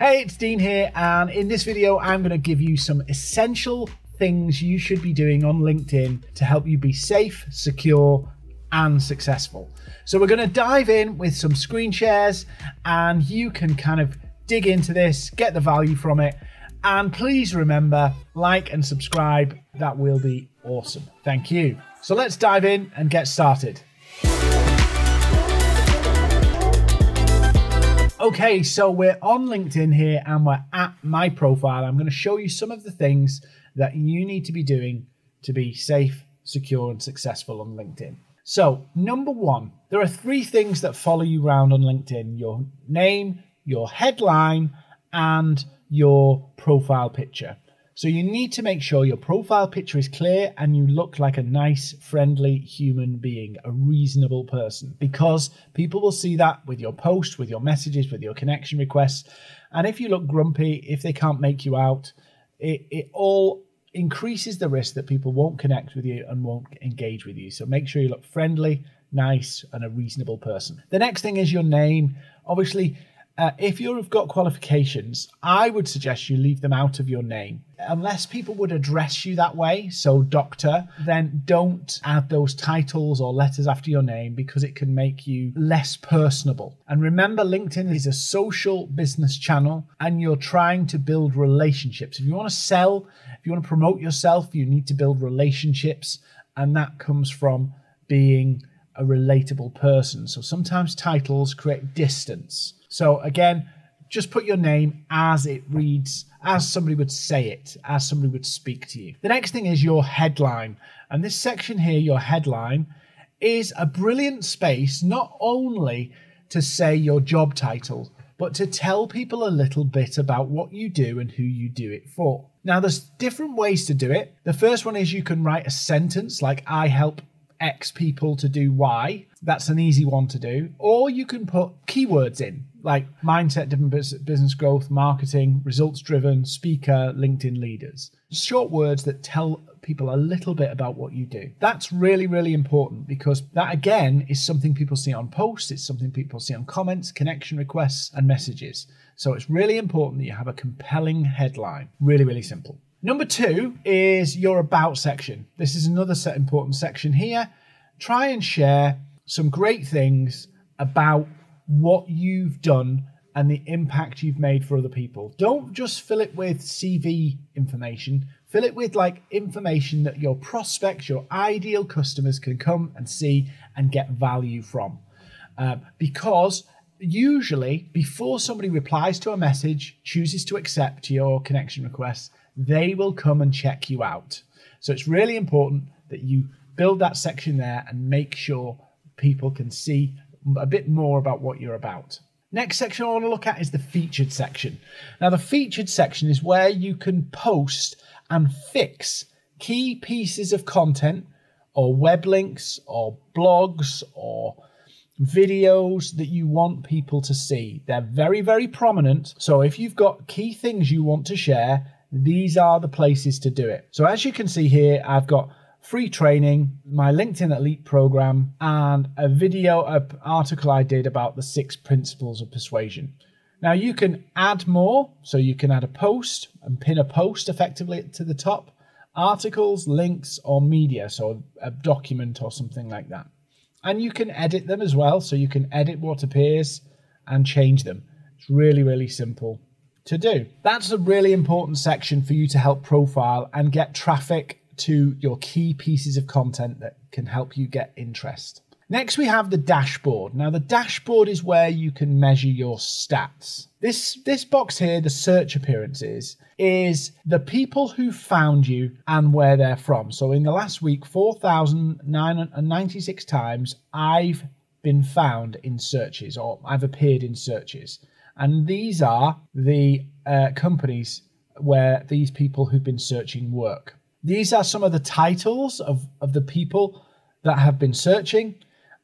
Hey, it's Dean here, and in this video, I'm going to give you some essential things you should be doing on LinkedIn to help you be safe, secure, and successful. So, we're going to dive in with some screen shares, and you can kind of dig into this, get the value from it, and please remember like and subscribe. That will be awesome. Thank you. So, let's dive in and get started. Okay, so we're on LinkedIn here and we're at my profile. I'm going to show you some of the things that you need to be doing to be safe, secure, and successful on LinkedIn. So, number one, there are three things that follow you around on LinkedIn your name, your headline, and your profile picture. So you need to make sure your profile picture is clear and you look like a nice, friendly human being, a reasonable person, because people will see that with your posts, with your messages, with your connection requests. And if you look grumpy, if they can't make you out, it, it all increases the risk that people won't connect with you and won't engage with you. So make sure you look friendly, nice, and a reasonable person. The next thing is your name. Obviously, uh, if you've got qualifications, I would suggest you leave them out of your name. Unless people would address you that way, so doctor, then don't add those titles or letters after your name because it can make you less personable. And remember, LinkedIn is a social business channel and you're trying to build relationships. If you want to sell, if you want to promote yourself, you need to build relationships, and that comes from being a relatable person. So sometimes titles create distance. So again, just put your name as it reads, as somebody would say it, as somebody would speak to you. The next thing is your headline. And this section here, your headline, is a brilliant space not only to say your job title, but to tell people a little bit about what you do and who you do it for. Now, there's different ways to do it. The first one is you can write a sentence like, I help X people to do Y. That's an easy one to do. Or you can put keywords in like mindset different business growth, marketing, results driven, speaker, LinkedIn leaders. Short words that tell people a little bit about what you do. That's really, really important because that again is something people see on posts, it's something people see on comments, connection requests, and messages. So it's really important that you have a compelling headline. Really, really simple. Number two is your about section. This is another important section here. Try and share some great things about what you've done and the impact you've made for other people. Don't just fill it with CV information. Fill it with like information that your prospects, your ideal customers can come and see and get value from. Uh, because usually, before somebody replies to a message, chooses to accept your connection request, they will come and check you out. So it's really important that you build that section there and make sure people can see a bit more about what you're about. Next section I want to look at is the featured section. Now, the featured section is where you can post and fix key pieces of content or web links or blogs or videos that you want people to see. They're very, very prominent. So if you've got key things you want to share, these are the places to do it. So as you can see here, I've got free training, my LinkedIn Elite program, and a video an article I did about the six principles of persuasion. Now you can add more, so you can add a post and pin a post effectively to the top, articles, links, or media, so a document or something like that. And you can edit them as well, so you can edit what appears and change them. It's really, really simple to do. That's a really important section for you to help profile and get traffic to your key pieces of content that can help you get interest. Next, we have the dashboard. Now, the dashboard is where you can measure your stats. This, this box here, the search appearances, is the people who found you and where they're from. So, in the last week, 4,996 times I've been found in searches or I've appeared in searches. And these are the uh, companies where these people who've been searching work. These are some of the titles of, of the people that have been searching,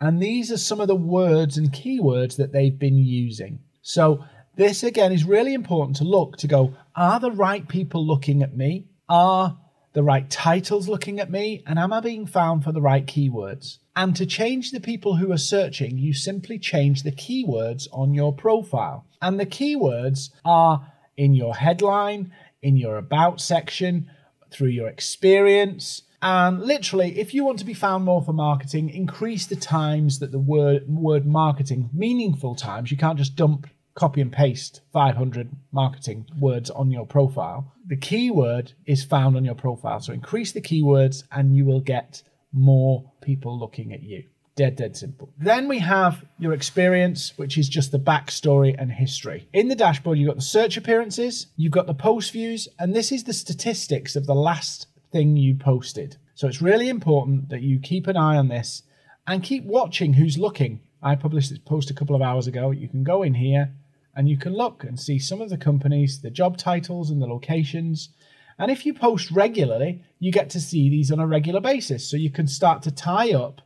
and these are some of the words and keywords that they've been using. So, this again is really important to look to go are the right people looking at me? Are the right titles looking at me? And am I being found for the right keywords? And to change the people who are searching, you simply change the keywords on your profile. And the keywords are in your headline, in your about section, through your experience. And literally, if you want to be found more for marketing, increase the times that the word word marketing, meaningful times. You can't just dump copy and paste 500 marketing words on your profile. The keyword is found on your profile. So increase the keywords and you will get more people looking at you. Dead, dead simple. Then we have your experience, which is just the backstory and history. In the dashboard, you've got the search appearances, you've got the post views, and this is the statistics of the last thing you posted. So it's really important that you keep an eye on this and keep watching who's looking. I published this post a couple of hours ago. You can go in here and you can look and see some of the companies, the job titles, and the locations. And if you post regularly, you get to see these on a regular basis. So you can start to tie up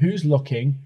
who's looking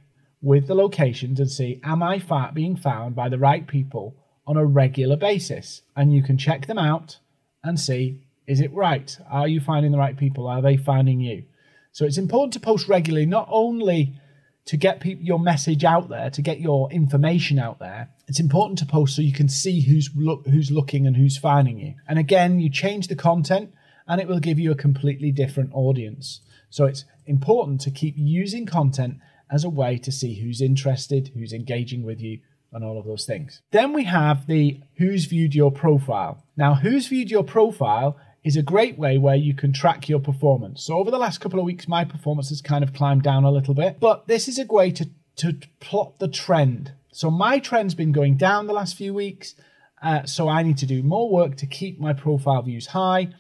with the locations and see, am I being found by the right people on a regular basis? And you can check them out and see, is it right? Are you finding the right people? Are they finding you? So it's important to post regularly, not only to get your message out there, to get your information out there, it's important to post so you can see who's who's looking and who's finding you. And again, you change the content and it will give you a completely different audience. So it's important to keep using content as a way to see who's interested, who's engaging with you, and all of those things. Then we have the who's viewed your profile. Now, who's viewed your profile is a great way where you can track your performance. So over the last couple of weeks, my performance has kind of climbed down a little bit, but this is a way to, to plot the trend. So my trend's been going down the last few weeks. Uh, so I need to do more work to keep my profile views high,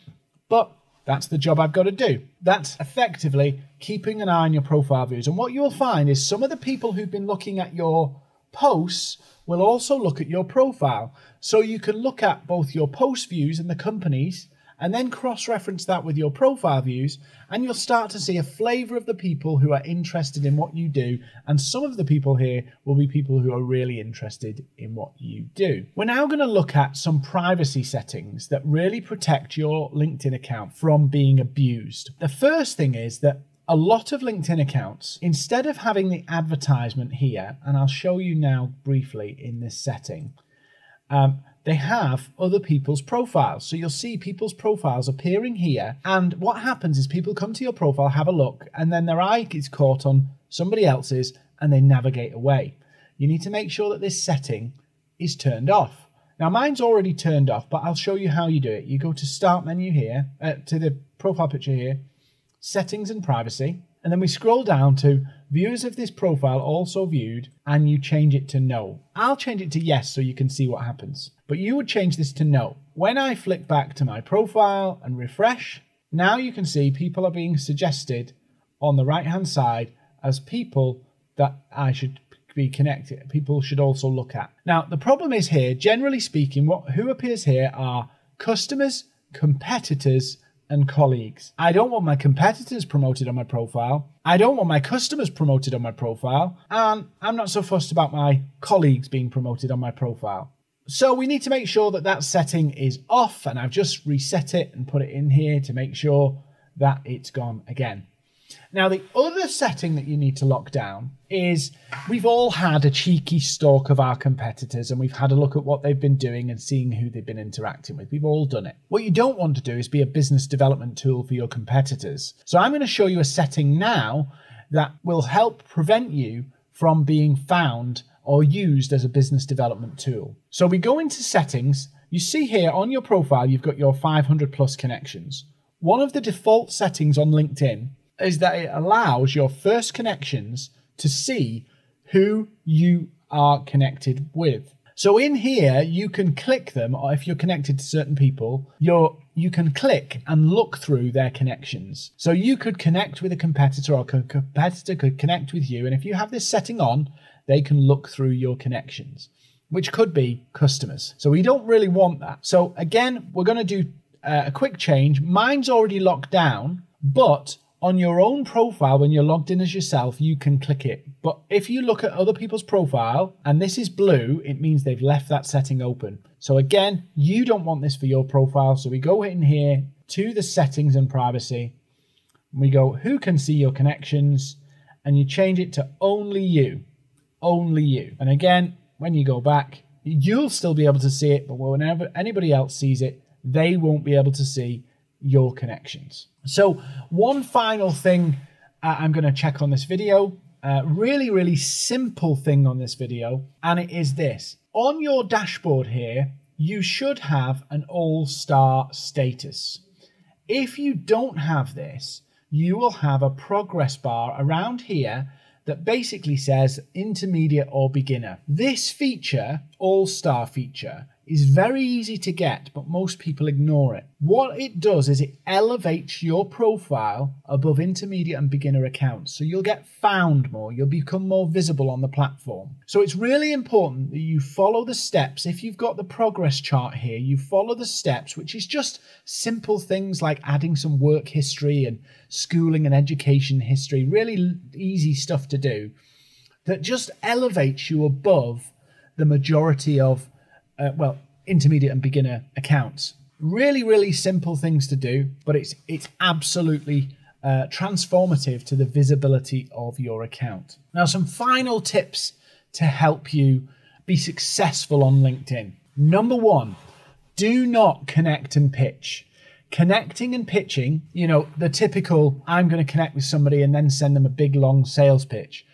but that's the job I've got to do. That's effectively keeping an eye on your profile views. And what you'll find is some of the people who've been looking at your posts will also look at your profile. So you can look at both your post views and the companies and then cross reference that with your profile views, and you'll start to see a flavor of the people who are interested in what you do. And some of the people here will be people who are really interested in what you do. We're now going to look at some privacy settings that really protect your LinkedIn account from being abused. The first thing is that a lot of LinkedIn accounts, instead of having the advertisement here, and I'll show you now briefly in this setting, um, they have other people's profiles. So you'll see people's profiles appearing here. And what happens is people come to your profile, have a look, and then their eye gets caught on somebody else's and they navigate away. You need to make sure that this setting is turned off. Now mine's already turned off, but I'll show you how you do it. You go to start menu here, uh, to the profile picture here, settings and privacy, and then we scroll down to viewers of this profile also viewed, and you change it to no. I'll change it to yes so you can see what happens. But you would change this to no. When I flick back to my profile and refresh, now you can see people are being suggested on the right hand side as people that I should be connected, people should also look at. Now, the problem is here, generally speaking, what who appears here are customers, competitors, and colleagues. I don't want my competitors promoted on my profile. I don't want my customers promoted on my profile. And I'm not so fussed about my colleagues being promoted on my profile. So we need to make sure that that setting is off. And I've just reset it and put it in here to make sure that it's gone again. Now, the other setting that you need to lock down is we've all had a cheeky stalk of our competitors and we've had a look at what they've been doing and seeing who they've been interacting with. We've all done it. What you don't want to do is be a business development tool for your competitors. So I'm going to show you a setting now that will help prevent you from being found or used as a business development tool. So we go into settings. You see here on your profile, you've got your 500 plus connections. One of the default settings on LinkedIn is that it allows your first connections to see who you are connected with. So in here, you can click them, or if you're connected to certain people, you're you can click and look through their connections. So you could connect with a competitor, or a competitor could connect with you, and if you have this setting on, they can look through your connections, which could be customers. So we don't really want that. So again, we're going to do uh, a quick change. Mine's already locked down, but on your own profile, when you're logged in as yourself, you can click it. But if you look at other people's profile and this is blue, it means they've left that setting open. So again, you don't want this for your profile. So we go in here to the settings and privacy. We go, who can see your connections? And you change it to only you, only you. And again, when you go back, you'll still be able to see it, but whenever anybody else sees it, they won't be able to see your connections. So one final thing uh, I'm going to check on this video, uh, really, really simple thing on this video, and it is this. On your dashboard here, you should have an all-star status. If you don't have this, you will have a progress bar around here that basically says intermediate or beginner. This feature, all-star feature, is very easy to get, but most people ignore it. What it does is it elevates your profile above intermediate and beginner accounts. So you'll get found more, you'll become more visible on the platform. So it's really important that you follow the steps. If you've got the progress chart here, you follow the steps, which is just simple things like adding some work history and schooling and education history, really easy stuff to do that just elevates you above the majority of uh, well, intermediate and beginner accounts. Really, really simple things to do, but it's it's absolutely uh, transformative to the visibility of your account. Now, some final tips to help you be successful on LinkedIn. Number one, do not connect and pitch. Connecting and pitching, you know, the typical I'm going to connect with somebody and then send them a big long sales pitch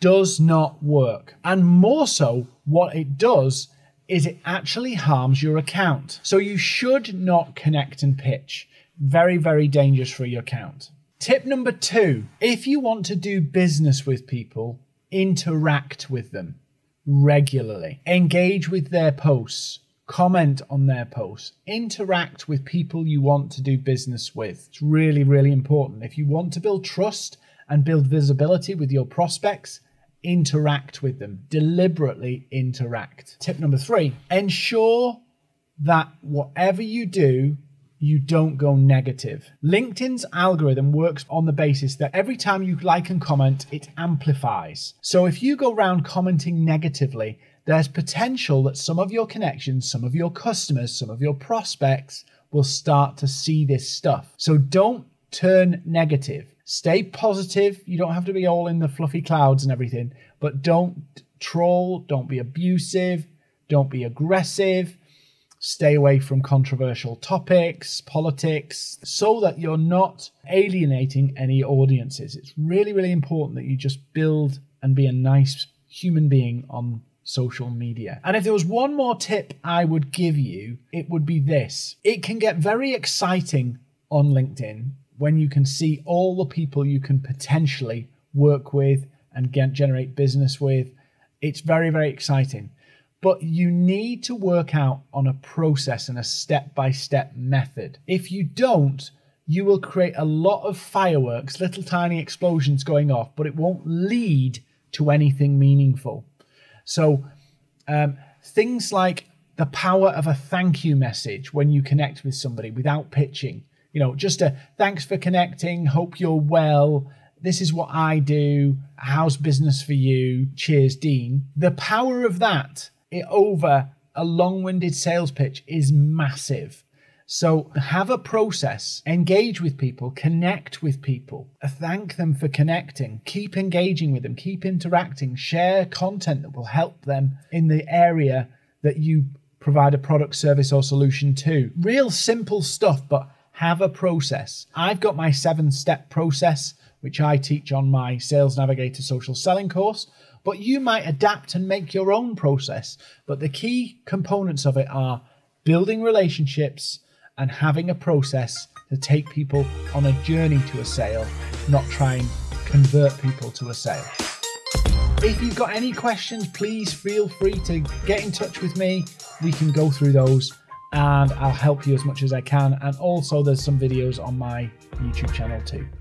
does not work. And more so, what it does is it actually harms your account. So you should not connect and pitch. Very, very dangerous for your account. Tip number two if you want to do business with people, interact with them regularly, engage with their posts. Comment on their posts, interact with people you want to do business with. It's really, really important. If you want to build trust and build visibility with your prospects, interact with them, deliberately interact. Tip number three ensure that whatever you do, you don't go negative. LinkedIn's algorithm works on the basis that every time you like and comment, it amplifies. So if you go around commenting negatively, there's potential that some of your connections, some of your customers, some of your prospects will start to see this stuff. So don't turn negative. Stay positive. You don't have to be all in the fluffy clouds and everything, but don't troll, don't be abusive, don't be aggressive. Stay away from controversial topics, politics, so that you're not alienating any audiences. It's really, really important that you just build and be a nice human being on social media. And if there was one more tip I would give you, it would be this. It can get very exciting on LinkedIn when you can see all the people you can potentially work with and get, generate business with. It's very, very exciting. But you need to work out on a process and a step by step method. If you don't, you will create a lot of fireworks, little tiny explosions going off, but it won't lead to anything meaningful. So, um, things like the power of a thank you message when you connect with somebody without pitching you know, just a thanks for connecting. Hope you're well. This is what I do. How's business for you? Cheers, Dean. The power of that over a long winded sales pitch is massive. So have a process, engage with people, connect with people, thank them for connecting, keep engaging with them, keep interacting, share content that will help them in the area that you provide a product, service, or solution to. Real simple stuff, but have a process. I've got my seven step process, which I teach on my Sales Navigator social selling course, but you might adapt and make your own process. But the key components of it are building relationships and having a process to take people on a journey to a sale, not try and convert people to a sale. If you've got any questions, please feel free to get in touch with me. We can go through those and I'll help you as much as I can. And also, there's some videos on my YouTube channel too.